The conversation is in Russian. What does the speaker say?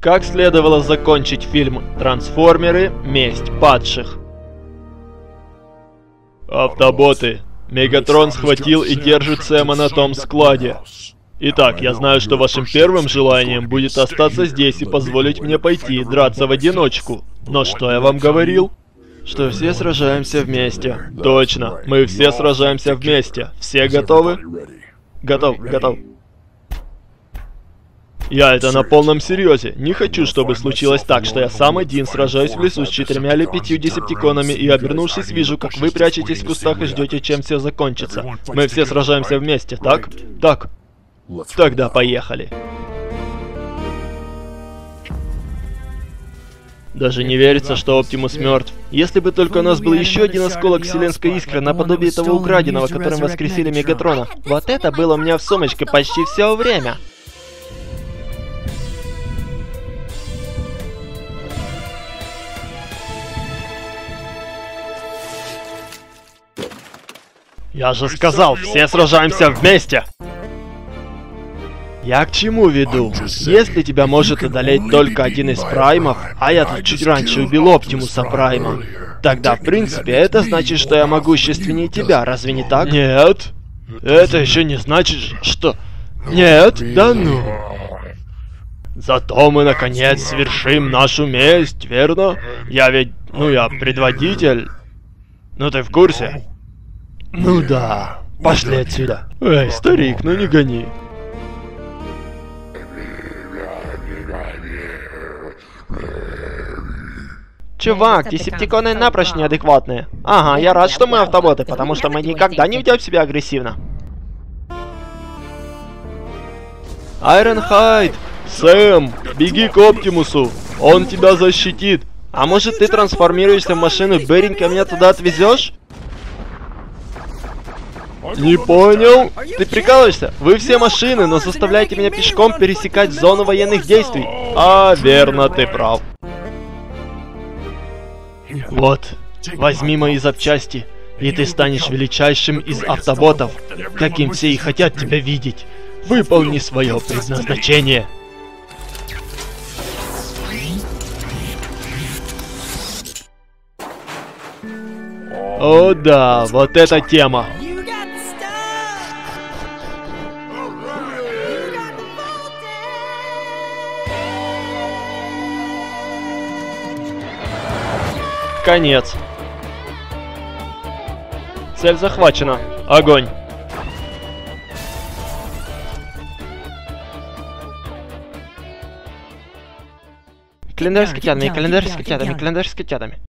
Как следовало закончить фильм «Трансформеры. Месть падших»? Автоботы. Мегатрон схватил и держит Сэма на том складе. Итак, я знаю, что вашим первым желанием будет остаться здесь и позволить мне пойти и драться в одиночку. Но что я вам говорил? Что все сражаемся вместе. Точно, мы все сражаемся вместе. Все готовы? Готов, готов. Я это на полном серьезе. Не хочу, чтобы случилось так, что я сам один сражаюсь в лесу с четырьмя или пятью десептиконами и, обернувшись, вижу, как вы прячетесь в кустах и ждете, чем все закончится. Мы все сражаемся вместе, так? Так. Тогда поехали. Даже не верится, что Оптимус мертв. Если бы только у нас был еще один осколок вселенской искры, наподобие того украденного, которым воскресили Мегатрона. Вот это было у меня в сумочке почти все время. Я же сказал, все сражаемся вместе! Я к чему веду? Если тебя может одолеть только один из праймов, а я тут чуть раньше убил Оптимуса Прайма, тогда, в принципе, это значит, что я могущественнее тебя, разве не так? Нет. Это еще не значит, что... Нет, да ну. Зато мы, наконец, свершим нашу месть, верно? Я ведь... Ну, я предводитель. Ну, ты в курсе? Ну да. Пошли отсюда. Эй, старик, ну не гони. Чувак, десептиконы напрочь неадекватные. Ага, я рад, что мы автоботы, потому что мы никогда не ведем себя агрессивно. Айронхайд! Сэм, беги к Оптимусу, он тебя защитит. А может ты трансформируешься в машину и быренько меня туда отвезешь? Не понял? Ты прикалываешься? Вы все машины, но заставляете меня пешком пересекать зону военных действий. А, верно, ты прав. Вот, возьми мои запчасти, и ты станешь величайшим из автоботов, каким все и хотят тебя видеть. Выполни свое предназначение. О да, вот эта тема. Конец. Цель захвачена. Огонь. Календарь с котятами, календарь с котятами, календарь с котятами.